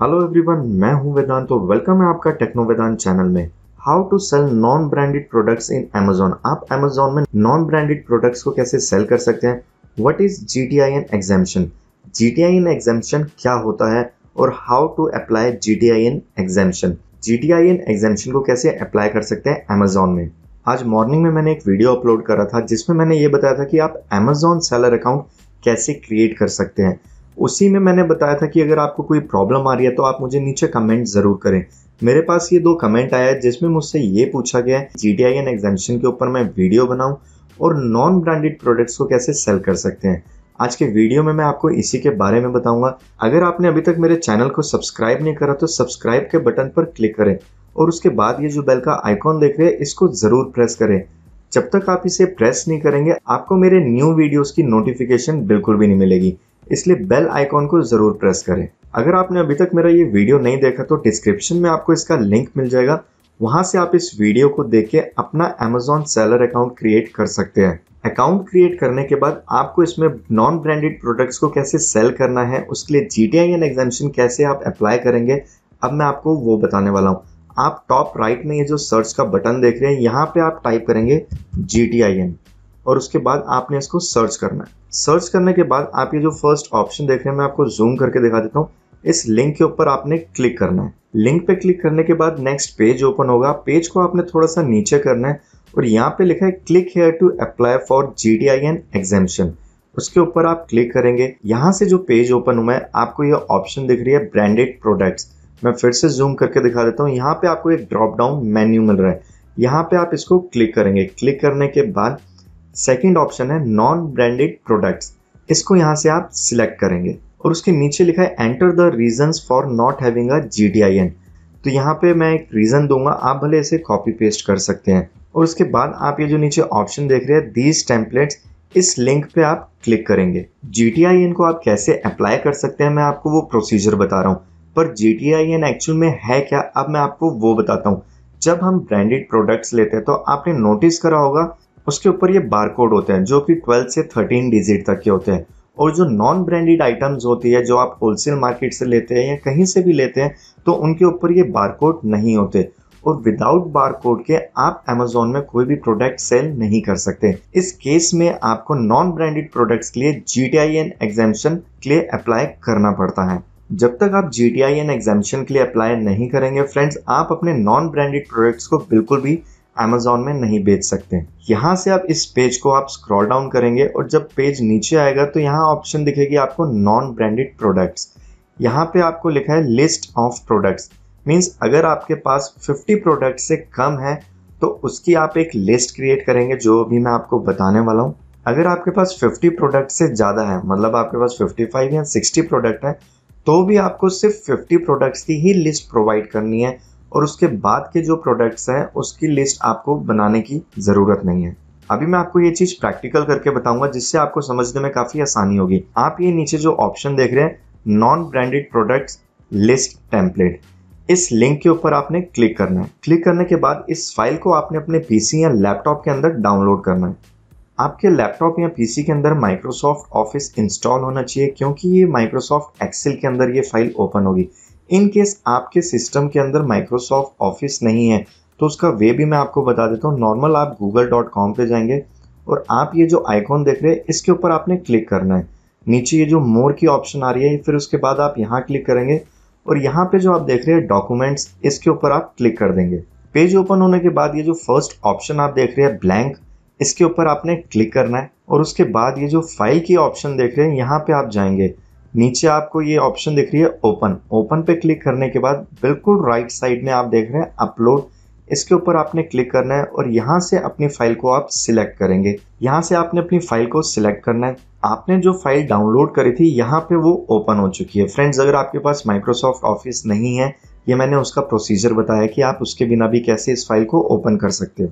Hello everyone मैं हूँ वेदांत तो वेलकम है आपका टेक्नो वेदांत चैनल में। How to sell non branded products in Amazon आप अमेजोन में नॉन ब्रांडेड प्रोडक्ट्स को कैसे सेल कर सकते हैं? What is G T I N exemption G T I N exemption क्या होता है और how to apply G T I N exemption G T I N exemption को कैसे अप्लाई कर सकते हैं अमेजोन में? आज मॉर्निंग में मैंने एक वीडियो अपलोड करा था, जिसमें मैंने ये बताया था कि आप अमेजोन सेलर अकाउंट कैसे क्रिएट कर सकते हैं। उसी में मैंने बताया था कि अगर आपको कोई प्रॉब्लम आ रही है तो आप मुझे नीचे कमेंट ज़रूर करें। मेरे पास ये दो कमेंट आया है, जिसमें मुझसे ये पूछा गया है जी टी आई एन के ऊपर मैं वीडियो बनाऊँ और नॉन ब्रांडेड प्रोडक्ट्स को कैसे सेल कर सकते हैं। आज के वीडियो में मैं आपको इसी के बारे में बताऊँगा। अगर आपने अभी तक मेरे चैनल को सब्सक्राइब नहीं करा तो सब्सक्राइब के बटन पर क्लिक करें और उसके बाद ये जो बेल का आइकॉन देख रहे हैं, इसको ज़रूर प्रेस करें। जब तक आप इसे प्रेस नहीं करेंगे, आपको मेरे न्यू वीडियोस की नोटिफिकेशन बिल्कुल भी नहीं मिलेगी। इसलिए बेल आइकॉन को ज़रूर प्रेस करें। अगर आपने अभी तक मेरा ये वीडियो नहीं देखा तो डिस्क्रिप्शन में आपको इसका लिंक मिल जाएगा। वहाँ से आप इस वीडियो को देख के अपना अमेजोन सेलर अकाउंट क्रिएट कर सकते हैं। अकाउंट क्रिएट करने के बाद आपको इसमें नॉन ब्रांडेड प्रोडक्ट्स को कैसे सेल करना है, उसके लिए जी टी आई एन कैसे आप अप्लाई करेंगे, अब मैं आपको वो बताने वाला हूँ। आप टॉप राइट में ये जो सर्च का बटन देख रहे हैं, यहाँ पे आप टाइप करेंगे जी टी आई एन और उसके बाद आपने इसको सर्च करना है। सर्च करने के बाद आप ये जो फ़र्स्ट ऑप्शन देख रहे हैं, मैं आपको जूम करके दिखा देता हूँ। इस लिंक के ऊपर आपने क्लिक करना है। लिंक पे क्लिक करने के बाद नेक्स्ट पेज ओपन होगा। पेज को आपने थोड़ा सा नीचे करना है और यहाँ पे लिखा है click here to apply for G T I N exemption उसके ऊपर आप क्लिक करेंगे। यहाँ से जो पेज ओपन हुआ है, आपको ये ऑप्शन दिख रही है ब्रांडेड प्रोडक्ट्स मैं फिर से जूम करके दिखा देता हूँ। यहाँ पे आपको एक ड्रॉप डाउन मेन्यू मिल रहा है। यहाँ पे आप इसको क्लिक करेंगे। क्लिक करने के बाद सेकेंड ऑप्शन है नॉन ब्रांडेड प्रोडक्ट्स इसको यहाँ से आप सिलेक्ट करेंगे और उसके नीचे लिखा है enter the reason for not having a G T I N तो यहाँ पे मैं एक रीज़न दूँगा, आप भले इसे कॉपी पेस्ट कर सकते हैं। और उसके बाद आप ये जो नीचे ऑप्शन देख रहे हैं दीज टेम्पलेट्स इस लिंक पे आप क्लिक करेंगे। जी टी आई एन को आप कैसे अप्लाई कर सकते हैं, मैं आपको वो प्रोसीजर बता रहा हूँ। पर G T I N actual में है क्या, अब मैं आपको वो बताता हूँ। जब हम ब्रांडेड प्रोडक्ट्स लेते हैं तो आपने नोटिस करा होगा उसके ऊपर ये बारकोड होते हैं, जो कि 12 से 13 डिजिट तक के होते हैं। और जो नॉन ब्रांडेड आइटम्स होती है, जो आप होलसेल मार्केट से लेते हैं या कहीं से भी लेते हैं तो उनके ऊपर ये बारकोड नहीं होते। और विदाउट बारकोड के आप अमेजोन में कोई भी प्रोडक्ट सेल नहीं कर सकते। इस केस में आपको नॉन ब्रांडेड प्रोडक्ट्स के लिए जी टी आई एन के लिए अप्लाई करना पड़ता है। जब तक आप जी टी आई एन के लिए अप्लाई नहीं करेंगे फ्रेंड्स आप अपने नॉन ब्रांडेड प्रोडक्ट्स को बिल्कुल भी अमेजोन में नहीं बेच सकते। यहाँ से आप इस पेज को आप स्क्रॉल डाउन करेंगे और जब पेज नीचे आएगा तो यहाँ ऑप्शन दिखेगी आपको नॉन ब्रांडेड प्रोडक्ट्स यहाँ पे आपको लिखा है लिस्ट ऑफ़ प्रोडक्ट्स मीन्स अगर आपके पास 50 प्रोडक्ट से कम है तो उसकी आप एक लिस्ट क्रिएट करेंगे, जो भी मैं आपको बताने वाला हूँ। अगर आपके पास 50 प्रोडक्ट से ज़्यादा है मतलब आपके पास 55 या 60 प्रोडक्ट है तो भी आपको सिर्फ़ 50 प्रोडक्ट्स की ही लिस्ट प्रोवाइड करनी है। और उसके बाद के जो प्रोडक्ट्स हैं, उसकी लिस्ट आपको बनाने की ज़रूरत नहीं है। अभी मैं आपको ये चीज़ प्रैक्टिकल करके बताऊँगा, जिससे आपको समझने में काफ़ी आसानी होगी। आप ये नीचे जो ऑप्शन देख रहे हैं non branded products list template इस लिंक के ऊपर आपने क्लिक करना है। क्लिक करने के बाद इस फ़ाइल को आपने अपने पीसी या लैपटॉप के अंदर डाउनलोड करना है। आपके लैपटॉप या पीसी के अंदर माइक्रोसॉफ्ट ऑफ़िस इंस्टॉल होना चाहिए, क्योंकि ये माइक्रोसॉफ्ट एक्सेल के अंदर ये फ़ाइल ओपन होगी। इन केस आपके सिस्टम के अंदर माइक्रोसॉफ्ट ऑफ़िस नहीं है तो उसका वे भी मैं आपको बता देता हूँ। नॉर्मल आप गूगल डॉट कॉम पर जाएँगे और आप ये जो आइकॉन देख रहे हैं, इसके ऊपर आपने क्लिक करना है। नीचे ये जो मोर की ऑप्शन आ रही है, फिर उसके बाद आप यहाँ क्लिक करेंगे और यहाँ पे जो आप देख रहे हैं डॉक्यूमेंट्स इसके ऊपर आप क्लिक कर देंगे। पेज ओपन होने के बाद ये जो फ़र्स्ट ऑप्शन आप देख रहे हैं ब्लैंक इसके ऊपर आपने क्लिक करना है और उसके बाद ये जो फ़ाइल की ऑप्शन देख रहे हैं, यहाँ पे आप जाएँगे। नीचे आपको ये ऑप्शन दिख रही है ओपन ओपन पे क्लिक करने के बाद बिल्कुल राइट साइड में आप देख रहे हैं अपलोड इसके ऊपर आपने क्लिक करना है और यहाँ से अपनी फ़ाइल को आप सिलेक्ट करेंगे. यहाँ से आपने अपनी फ़ाइल को सिलेक्ट करना है. आपने जो फ़ाइल डाउनलोड करी थी, यहाँ पे वो ओपन हो चुकी है. फ्रेंड्स अगर आपके पास माइक्रोसॉफ्ट ऑफ़िस नहीं है, ये मैंने उसका प्रोसीजर बताया कि आप उसके बिना भी कैसे इस फ़ाइल को ओपन कर सकते हो.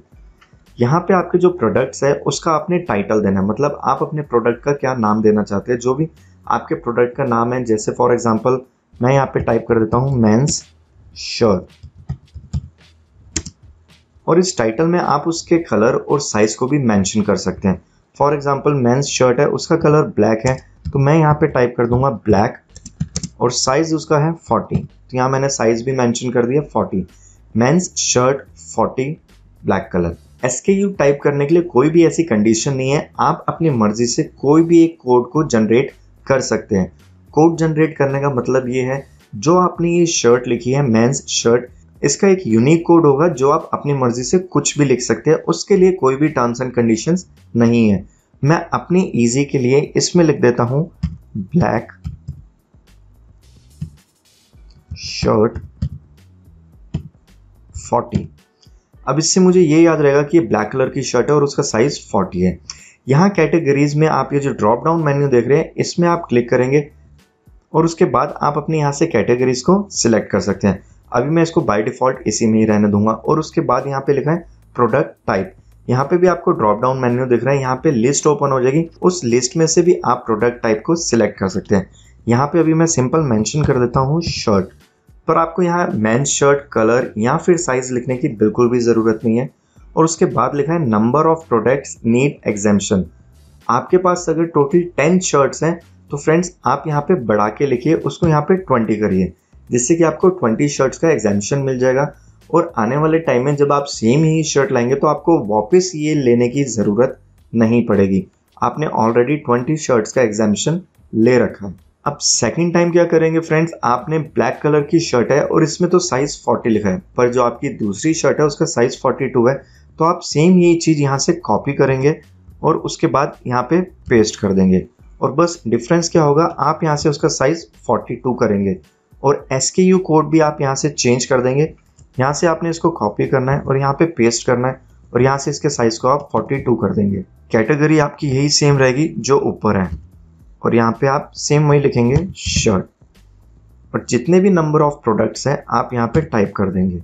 यहाँ पे आपके जो प्रोडक्ट्स है, उसका आपने टाइटल देना है. मतलब आप अपने प्रोडक्ट का क्या नाम देना चाहते हैं, जो भी आपके प्रोडक्ट का नाम है, जैसे फॉर एग्जांपल मैं यहाँ पे टाइप कर देता हूँ मेंस शर्ट और इस टाइटल में आप उसके कलर और साइज़ को भी मेंशन कर सकते हैं. फॉर एग्जांपल मेंस शर्ट है, उसका कलर ब्लैक है तो मैं यहाँ पे टाइप कर दूँगा ब्लैक और साइज़ उसका है 40 तो यहाँ मैंने साइज़ भी मेंशन कर दिया 40 men's shirt 40 black colour S type करने के लिए कोई भी ऐसी कंडीशन नहीं है. आप अपनी मर्ज़ी से कोई भी एक कोड को जनरेट कर सकते हैं। कोड जनरेट करने का मतलब ये है, जो आपने ये शर्ट लिखी है मेंस शर्ट इसका एक यूनिक कोड होगा जो आप अपनी मर्ज़ी से कुछ भी लिख सकते हैं। उसके लिए कोई भी टर्म्स एंड कंडीशन नहीं है। मैं अपनी ईजी के लिए इसमें लिख देता हूँ ब्लैक शर्ट 40 अब इससे मुझे ये याद रहेगा कि ये ब्लैक कलर की शर्ट है और उसका साइज़ 40 है। यहाँ कैटेगरीज में आप ये जो ड्रॉप डाउन मेन्यू देख रहे हैं, इसमें आप क्लिक करेंगे और उसके बाद आप अपने यहाँ से कैटेगरीज को सिलेक्ट कर सकते हैं। अभी मैं इसको बाय डिफ़ॉल्ट इसी में ही रहने दूँगा और उसके बाद यहाँ पे लिखा है प्रोडक्ट टाइप यहाँ पे भी आपको ड्रॉप डाउन मेन्यू दिख रहा है, यहाँ पे लिस्ट ओपन हो जाएगी। उस लिस्ट में से भी आप प्रोडक्ट टाइप को सिलेक्ट कर सकते हैं। यहाँ पे अभी मैं सिंपल मेंशन कर देता हूँ शर्ट पर आपको यहाँ मैं शर्ट कलर या फिर साइज़ लिखने की बिल्कुल भी ज़रूरत नहीं है। और उसके बाद लिखा है number of products need exemption आपके पास अगर टोटल टेन शर्ट्स हैं तो फ्रेंड्स आप यहाँ पे बढ़ा के लिखिए, उसको यहाँ पे ट्वेंटी करिए, जिससे कि आपको ट्वेंटी शर्ट्स का एग्जामेशन मिल जाएगा। और आने वाले टाइम में जब आप सेम ही शर्ट लाएँगे तो आपको वापस ये लेने की ज़रूरत नहीं पड़ेगी। आपने ऑलरेडी ट्वेंटी शर्ट्स का एग्जामेशन ले रखा है। अब सेकंड टाइम क्या करेंगे फ्रेंड्स आपने ब्लैक कलर की शर्ट है और इसमें तो साइज़ 40 लिखा है, पर जो आपकी दूसरी शर्ट है, उसका साइज़ 42 है। तो आप सेम यही चीज़ यहाँ से कॉपी करेंगे और उसके बाद यहाँ पे पेस्ट कर देंगे। और बस डिफरेंस क्या होगा? आप यहाँ से उसका साइज़ 42 करेंगे और एस कोड भी आप यहाँ से चेंज कर देंगे। यहाँ से आपने इसको कॉपी करना है और यहाँ पे पेस्ट करना है और यहाँ से इसके साइज़ को आप 42 कर देंगे। कैटेगरी आपकी यही सेम रहेगी जो ऊपर है। और यहाँ पे आप सेम वही लिखेंगे शर्ट और जितने भी नंबर ऑफ़ प्रोडक्ट्स हैं, आप यहाँ पे टाइप कर देंगे।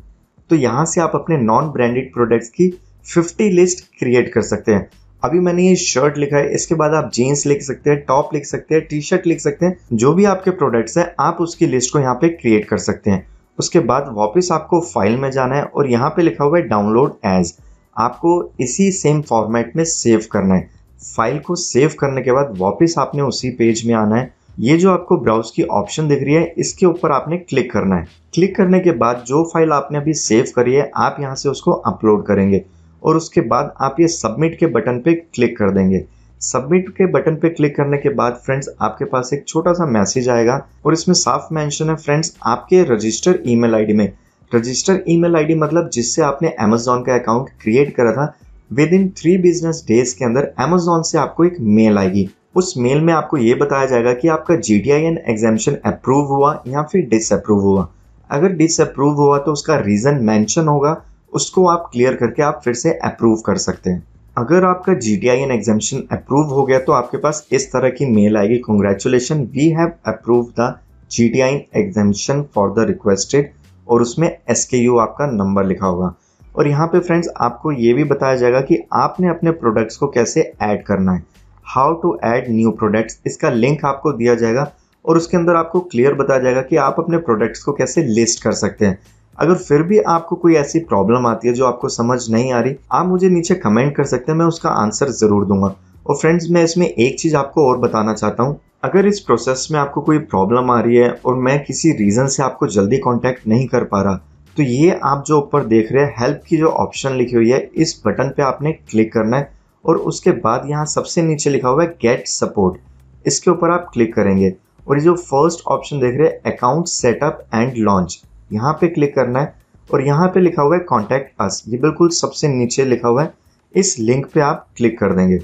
तो यहाँ से आप अपने नॉन ब्रांडेड प्रोडक्ट्स की 50 लिस्ट क्रिएट कर सकते हैं। अभी मैंने ये शर्ट लिखा है, इसके बाद आप जीन्स लिख सकते हैं टॉप लिख सकते हैं टी शर्ट लिख सकते हैं, जो भी आपके प्रोडक्ट्स हैं, आप उसकी लिस्ट को यहाँ पे क्रिएट कर सकते हैं। उसके बाद वापस आपको फ़ाइल में जाना है और यहाँ पे लिखा हुआ है डाउनलोड एज आपको इसी सेम फॉर्मेट में सेव करना है। फ़ाइल को सेव करने के बाद वापस आपने उसी पेज में आना है। ये जो आपको ब्राउज की ऑप्शन दिख रही है, इसके ऊपर आपने क्लिक करना है। क्लिक करने के बाद जो फ़ाइल आपने अभी सेव करी है, आप यहाँ से उसको अपलोड करेंगे और उसके बाद आप ये सबमिट के बटन पे क्लिक कर देंगे। सबमिट के बटन पे क्लिक करने के बाद फ्रेंड्स आपके पास एक छोटा सा मैसेज आएगा और इसमें साफ़ मेंशन है फ्रेंड्स आपके रजिस्टर ईमेल आईडी में। रजिस्टर ईमेल आईडी मतलब जिससे आपने अमेजोन का अकाउंट क्रिएट करा था within three business days के अंदर अमेजोन से आपको एक मेल आएगी। उस मेल में आपको ये बताया जाएगा कि आपका G T I N exemption approve हुआ या फिर डिसअप्रूव हुआ। अगर डिसअप्रूव हुआ तो उसका रीज़न मेंशन होगा, उसको आप क्लियर करके आप फिर से अप्रूव कर सकते हैं। अगर आपका G T I N exemption approve हो गया तो आपके पास इस तरह की मेल आएगी। Congratulation we have approve the G T I exemption for the requested और उसमें एस के यू आपका नंबर लिखा होगा। और यहाँ पे फ्रेंड्स आपको ये भी बताया जाएगा कि आपने अपने प्रोडक्ट्स को कैसे ऐड करना है। How to add new products, इसका लिंक आपको दिया जाएगा और उसके अंदर आपको क्लियर बताया जाएगा कि आप अपने प्रोडक्ट्स को कैसे लिस्ट कर सकते हैं। अगर फिर भी आपको कोई ऐसी प्रॉब्लम आती है जो आपको समझ नहीं आ रही, आप मुझे नीचे कमेंट कर सकते हैं, मैं उसका आंसर ज़रूर दूँगा। और फ्रेंड्स, मैं इसमें एक चीज़ आपको और बताना चाहता हूँ। अगर इस प्रोसेस में आपको कोई प्रॉब्लम आ रही है और मैं किसी रीज़न से आपको जल्दी कॉन्टैक्ट नहीं कर पा रहा तो ये आप जो ऊपर देख रहे हैं, हेल्प की जो ऑप्शन लिखी हुई है, इस बटन पे आपने क्लिक करना है। और उसके बाद यहाँ सबसे नीचे लिखा हुआ है गेट सपोर्ट इसके ऊपर आप क्लिक करेंगे और ये जो फ़र्स्ट ऑप्शन देख रहे हैं अकाउंट सेटअप एंड लॉन्च यहाँ पे क्लिक करना है और यहाँ पे लिखा हुआ है कॉन्टैक्ट अस ये बिल्कुल सबसे नीचे लिखा हुआ है। इस लिंक पे आप क्लिक कर देंगे।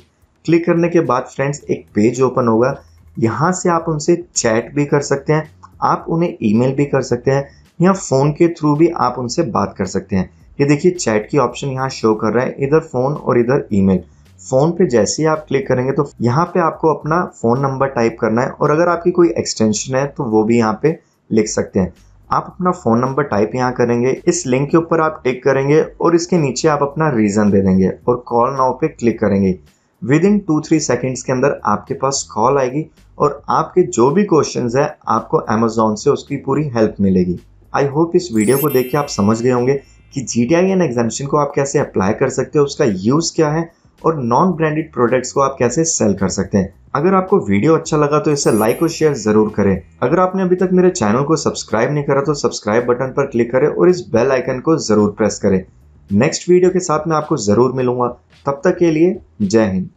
क्लिक करने के बाद फ्रेंड्स एक पेज ओपन होगा। यहाँ से आप उनसे चैट भी कर सकते हैं। आप उन्हें ईमेल भी कर सकते हैं। या फ़ोन के थ्रू भी आप उनसे बात कर सकते हैं। ये देखिए चैट की ऑप्शन यहाँ शो कर रहा है। इधर फ़ोन और इधर ईमेल फ़ोन पे जैसे ही आप क्लिक करेंगे तो यहाँ पे आपको अपना फ़ोन नंबर टाइप करना है और अगर आपकी कोई एक्सटेंशन है तो वो भी यहाँ पे लिख सकते हैं। आप अपना फ़ोन नंबर टाइप यहाँ करेंगे, इस लिंक के ऊपर आप टिक करेंगे और इसके नीचे आप अपना रीज़न दे देंगे और कॉल नाउ पे क्लिक करेंगे। Within two three seconds के अंदर आपके पास कॉल आएगी और आपके जो भी क्वेश्चन है, आपको अमेजोन से उसकी पूरी हेल्प मिलेगी। आई होप इस वीडियो को देख के आप समझ गए होंगे कि जी टी आई एन एग्जामेशन को आप कैसे अप्लाई कर सकते हो, उसका यूज़ क्या है और नॉन ब्रांडेड प्रोडक्ट्स को आप कैसे सेल कर सकते हैं? अगर आपको वीडियो अच्छा लगा तो इसे लाइक और शेयर ज़रूर करें। अगर आपने अभी तक मेरे चैनल को सब्सक्राइब नहीं करा तो सब्सक्राइब बटन पर क्लिक करें और इस बेल आइकन को ज़रूर प्रेस करें। नेक्स्ट वीडियो के साथ मैं आपको ज़रूर मिलूँगा। तब तक के लिए जय हिंद।